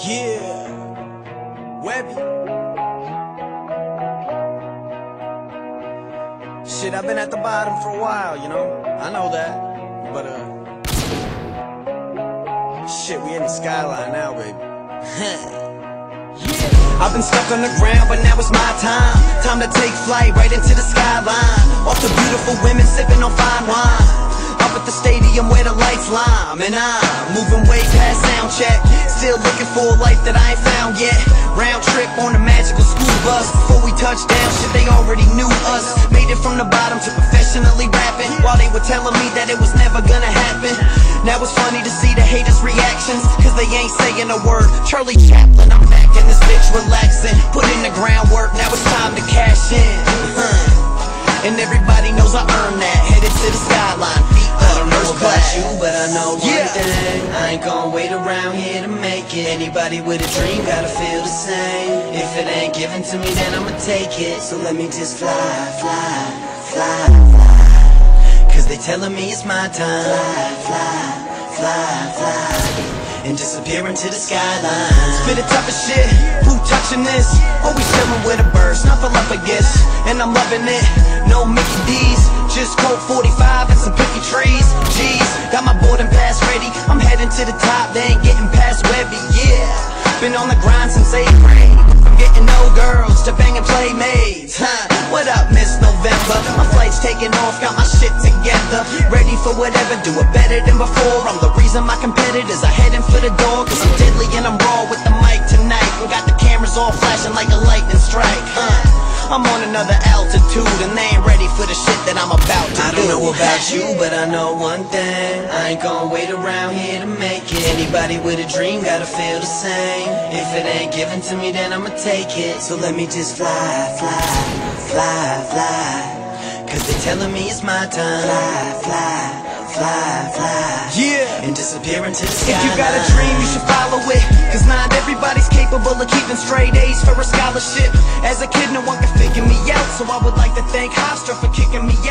Yeah, Webby. Shit, I've been at the bottom for a while, you know. I know that, but uh, shit, we in the skyline now, baby. I've been stuck on the ground, but now it's my time. Time to take flight right into the skyline. Off the beautiful women sipping on fine wine. Up at the stadium where the lights lime, and I'm moving way past sound check. Still looking for a life that I ain't found yet. Round trip on the magical school bus. Before we touched down, shit, they already knew us. Made it from the bottom to professionally rapping. While they were telling me that it was never gonna happen. Now it's funny to see the haters' reactions. Cause they ain't saying a word. Charlie Chaplin, I'm back in this bitch relaxing. Put in the groundwork, now it's time to cash in. And everybody knows I earned but I know one Yeah. thing. I ain't gonna wait around here to make it. Anybody with a dream gotta feel the same. If it ain't given to me, then I'ma take it. So let me just fly, fly, fly, fly. Cause they telling me it's my time. Fly, fly, fly, fly. And disappear into the skyline. Spit the toughest shit, who touching this? Always chillin' with a Snuffleupagus And I'm loving it, no Mickey D's to the top, they ain't getting past Webby, yeah Been on the grind since 8th grade I'm getting no girls to bang and play maids huh? What up, Miss November? My flight's taking off, got my shit together Ready for whatever, do it better than before I'm the reason my competitors are heading for the door Cause I'm deadly and I'm raw with the mic tonight We got the cameras all flashing like a lightning strike, huh? I'm on another altitude and they ain't ready for the shit that I'm about to do I do don't know about you, but I know one thing. Ain't gonna wait around here to make it. Anybody with a dream gotta feel the same. If it ain't given to me, then I'ma take it. So let me just fly, fly, fly, fly. Cause they telling me it's my time. Fly, fly, fly, fly. Yeah And disappear into the sky. If you got a dream, you should follow it. Cause not everybody's capable of keeping straight A's for a scholarship. As a kid, no one could figure me out. So I would like to thank Hofstra for kicking me out and look